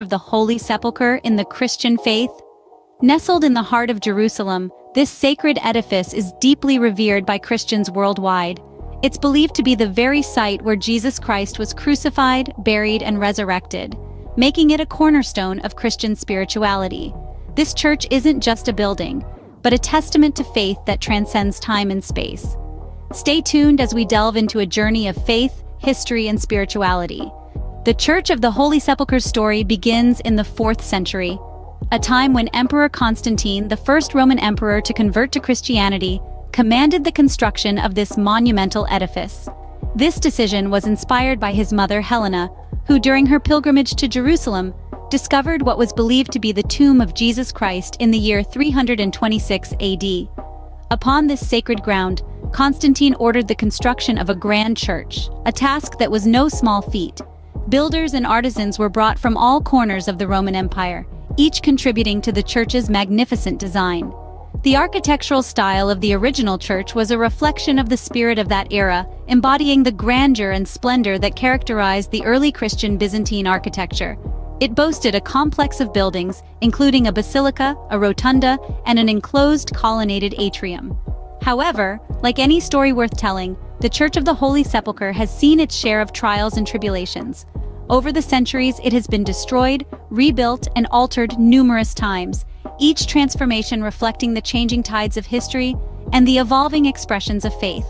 of the Holy Sepulchre in the Christian faith? Nestled in the heart of Jerusalem, this sacred edifice is deeply revered by Christians worldwide. It's believed to be the very site where Jesus Christ was crucified, buried, and resurrected, making it a cornerstone of Christian spirituality. This church isn't just a building, but a testament to faith that transcends time and space. Stay tuned as we delve into a journey of faith, history, and spirituality. The Church of the Holy Sepulchre's story begins in the 4th century, a time when Emperor Constantine, the first Roman emperor to convert to Christianity, commanded the construction of this monumental edifice. This decision was inspired by his mother Helena, who during her pilgrimage to Jerusalem discovered what was believed to be the tomb of Jesus Christ in the year 326 AD. Upon this sacred ground, Constantine ordered the construction of a grand church, a task that was no small feat, Builders and artisans were brought from all corners of the Roman Empire, each contributing to the church's magnificent design. The architectural style of the original church was a reflection of the spirit of that era, embodying the grandeur and splendor that characterized the early Christian Byzantine architecture. It boasted a complex of buildings, including a basilica, a rotunda, and an enclosed colonnaded atrium. However, like any story worth telling, the Church of the Holy Sepulchre has seen its share of trials and tribulations. Over the centuries, it has been destroyed, rebuilt, and altered numerous times, each transformation reflecting the changing tides of history and the evolving expressions of faith.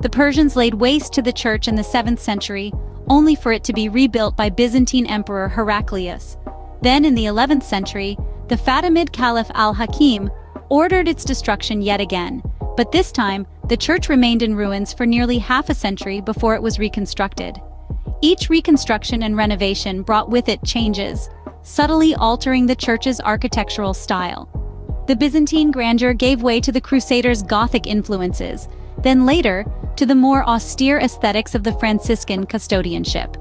The Persians laid waste to the church in the 7th century, only for it to be rebuilt by Byzantine Emperor Heraclius. Then in the 11th century, the Fatimid Caliph al-Hakim ordered its destruction yet again, but this time, the church remained in ruins for nearly half a century before it was reconstructed. Each reconstruction and renovation brought with it changes, subtly altering the church's architectural style. The Byzantine grandeur gave way to the Crusaders' Gothic influences, then later, to the more austere aesthetics of the Franciscan custodianship.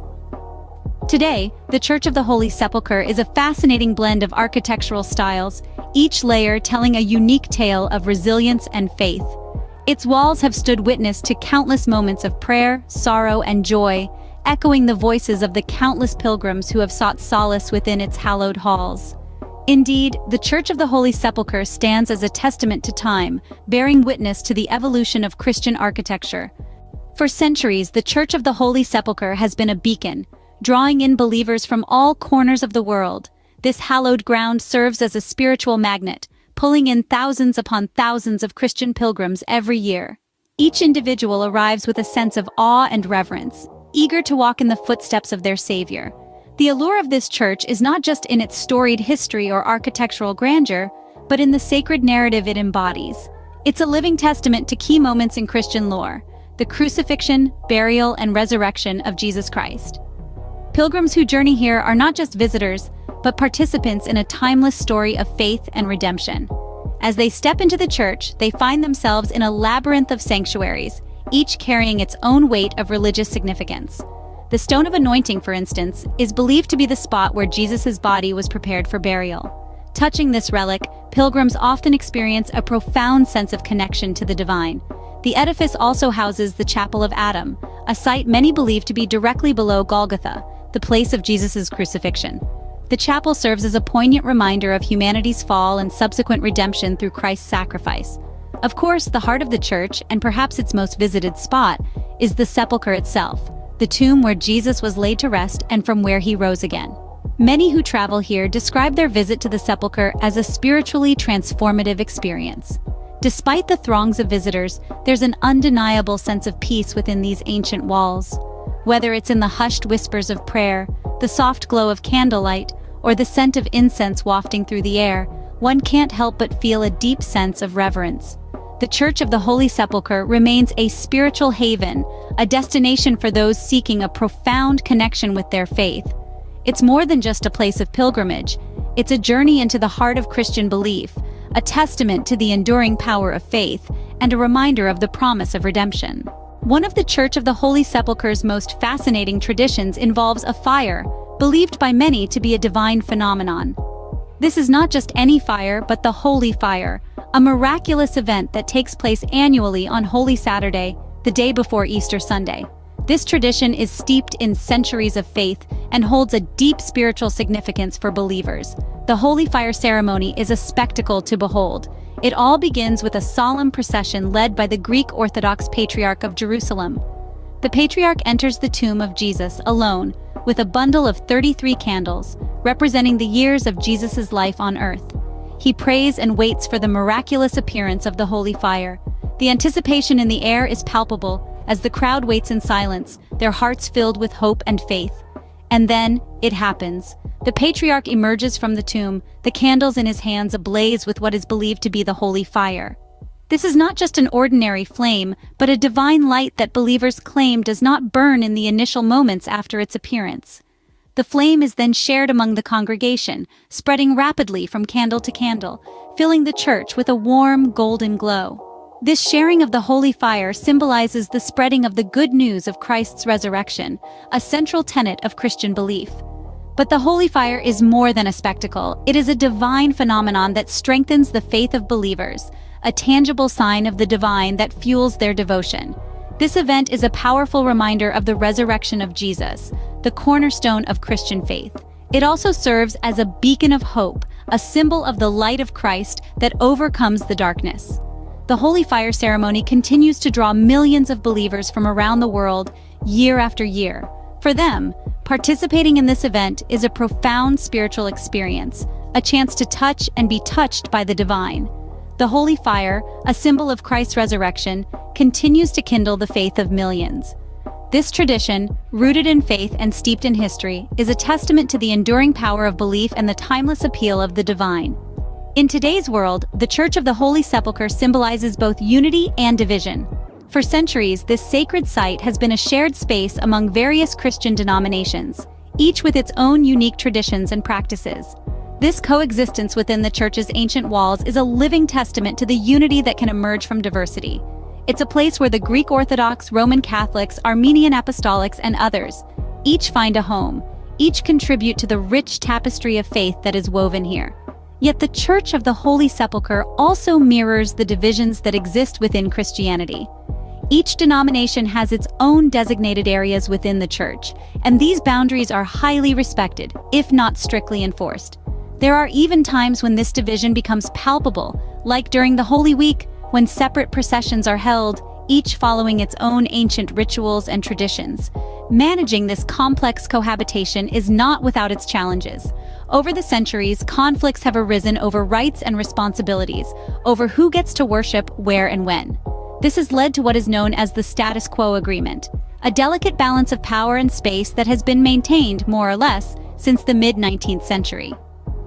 Today, the Church of the Holy Sepulchre is a fascinating blend of architectural styles, each layer telling a unique tale of resilience and faith. Its walls have stood witness to countless moments of prayer, sorrow, and joy, echoing the voices of the countless pilgrims who have sought solace within its hallowed halls. Indeed, the Church of the Holy Sepulchre stands as a testament to time, bearing witness to the evolution of Christian architecture. For centuries, the Church of the Holy Sepulchre has been a beacon, drawing in believers from all corners of the world. This hallowed ground serves as a spiritual magnet, pulling in thousands upon thousands of Christian pilgrims every year. Each individual arrives with a sense of awe and reverence, eager to walk in the footsteps of their Savior. The allure of this church is not just in its storied history or architectural grandeur, but in the sacred narrative it embodies. It's a living testament to key moments in Christian lore, the crucifixion, burial, and resurrection of Jesus Christ. Pilgrims who journey here are not just visitors, but participants in a timeless story of faith and redemption. As they step into the church, they find themselves in a labyrinth of sanctuaries, each carrying its own weight of religious significance. The Stone of Anointing, for instance, is believed to be the spot where Jesus' body was prepared for burial. Touching this relic, pilgrims often experience a profound sense of connection to the divine. The edifice also houses the Chapel of Adam, a site many believe to be directly below Golgotha, the place of Jesus' crucifixion. The chapel serves as a poignant reminder of humanity's fall and subsequent redemption through Christ's sacrifice. Of course, the heart of the church, and perhaps its most visited spot, is the sepulchre itself, the tomb where Jesus was laid to rest and from where he rose again. Many who travel here describe their visit to the sepulchre as a spiritually transformative experience. Despite the throngs of visitors, there's an undeniable sense of peace within these ancient walls. Whether it's in the hushed whispers of prayer, the soft glow of candlelight, or the scent of incense wafting through the air, one can't help but feel a deep sense of reverence. The Church of the Holy Sepulchre remains a spiritual haven, a destination for those seeking a profound connection with their faith. It's more than just a place of pilgrimage, it's a journey into the heart of Christian belief, a testament to the enduring power of faith, and a reminder of the promise of redemption. One of the Church of the Holy Sepulchre's most fascinating traditions involves a fire, believed by many to be a divine phenomenon. This is not just any fire, but the Holy Fire, a miraculous event that takes place annually on Holy Saturday, the day before Easter Sunday. This tradition is steeped in centuries of faith and holds a deep spiritual significance for believers. The Holy Fire ceremony is a spectacle to behold. It all begins with a solemn procession led by the Greek Orthodox Patriarch of Jerusalem. The Patriarch enters the tomb of Jesus alone, with a bundle of 33 candles, representing the years of Jesus' life on earth. He prays and waits for the miraculous appearance of the Holy Fire. The anticipation in the air is palpable, as the crowd waits in silence, their hearts filled with hope and faith. And then, it happens. The patriarch emerges from the tomb, the candles in his hands ablaze with what is believed to be the holy fire. This is not just an ordinary flame, but a divine light that believers claim does not burn in the initial moments after its appearance. The flame is then shared among the congregation, spreading rapidly from candle to candle, filling the church with a warm, golden glow. This sharing of the holy fire symbolizes the spreading of the good news of Christ's resurrection, a central tenet of Christian belief. But the holy fire is more than a spectacle. It is a divine phenomenon that strengthens the faith of believers, a tangible sign of the divine that fuels their devotion. This event is a powerful reminder of the resurrection of Jesus, the cornerstone of Christian faith. It also serves as a beacon of hope, a symbol of the light of Christ that overcomes the darkness the Holy Fire ceremony continues to draw millions of believers from around the world year after year. For them, participating in this event is a profound spiritual experience, a chance to touch and be touched by the divine. The Holy Fire, a symbol of Christ's resurrection, continues to kindle the faith of millions. This tradition, rooted in faith and steeped in history, is a testament to the enduring power of belief and the timeless appeal of the divine. In today's world, the Church of the Holy Sepulchre symbolizes both unity and division. For centuries, this sacred site has been a shared space among various Christian denominations, each with its own unique traditions and practices. This coexistence within the Church's ancient walls is a living testament to the unity that can emerge from diversity. It's a place where the Greek Orthodox, Roman Catholics, Armenian Apostolics, and others each find a home, each contribute to the rich tapestry of faith that is woven here. Yet the Church of the Holy Sepulchre also mirrors the divisions that exist within Christianity. Each denomination has its own designated areas within the church, and these boundaries are highly respected, if not strictly enforced. There are even times when this division becomes palpable, like during the Holy Week, when separate processions are held, each following its own ancient rituals and traditions. Managing this complex cohabitation is not without its challenges. Over the centuries, conflicts have arisen over rights and responsibilities, over who gets to worship, where and when. This has led to what is known as the status quo agreement, a delicate balance of power and space that has been maintained, more or less, since the mid-19th century.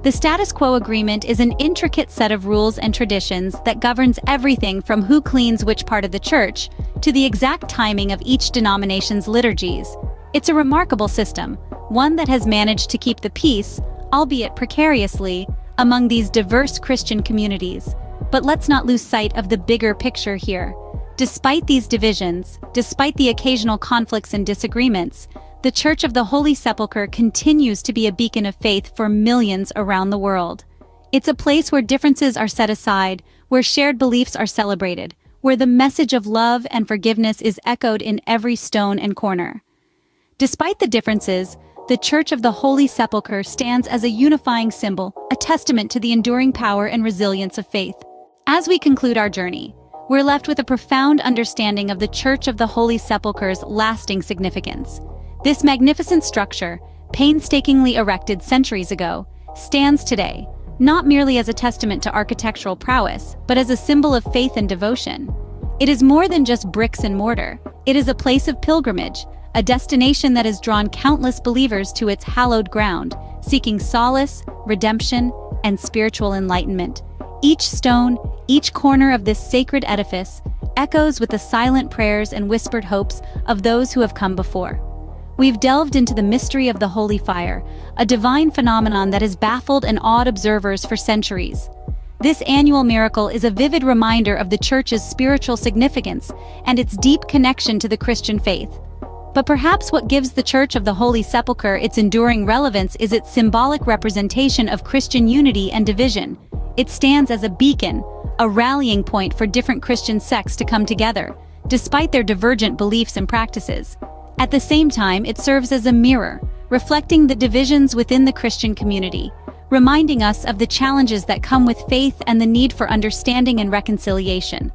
The status quo agreement is an intricate set of rules and traditions that governs everything from who cleans which part of the church to the exact timing of each denomination's liturgies. It's a remarkable system, one that has managed to keep the peace albeit precariously, among these diverse Christian communities. But let's not lose sight of the bigger picture here. Despite these divisions, despite the occasional conflicts and disagreements, the Church of the Holy Sepulchre continues to be a beacon of faith for millions around the world. It's a place where differences are set aside, where shared beliefs are celebrated, where the message of love and forgiveness is echoed in every stone and corner. Despite the differences, the Church of the Holy Sepulchre stands as a unifying symbol, a testament to the enduring power and resilience of faith. As we conclude our journey, we're left with a profound understanding of the Church of the Holy Sepulchre's lasting significance. This magnificent structure, painstakingly erected centuries ago, stands today, not merely as a testament to architectural prowess, but as a symbol of faith and devotion. It is more than just bricks and mortar. It is a place of pilgrimage, a destination that has drawn countless believers to its hallowed ground, seeking solace, redemption, and spiritual enlightenment. Each stone, each corner of this sacred edifice echoes with the silent prayers and whispered hopes of those who have come before. We've delved into the mystery of the holy fire, a divine phenomenon that has baffled and awed observers for centuries. This annual miracle is a vivid reminder of the Church's spiritual significance and its deep connection to the Christian faith. But perhaps what gives the Church of the Holy Sepulchre its enduring relevance is its symbolic representation of Christian unity and division. It stands as a beacon, a rallying point for different Christian sects to come together, despite their divergent beliefs and practices. At the same time, it serves as a mirror, reflecting the divisions within the Christian community, reminding us of the challenges that come with faith and the need for understanding and reconciliation.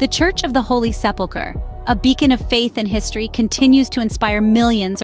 The Church of the Holy Sepulchre, a beacon of faith and history, continues to inspire millions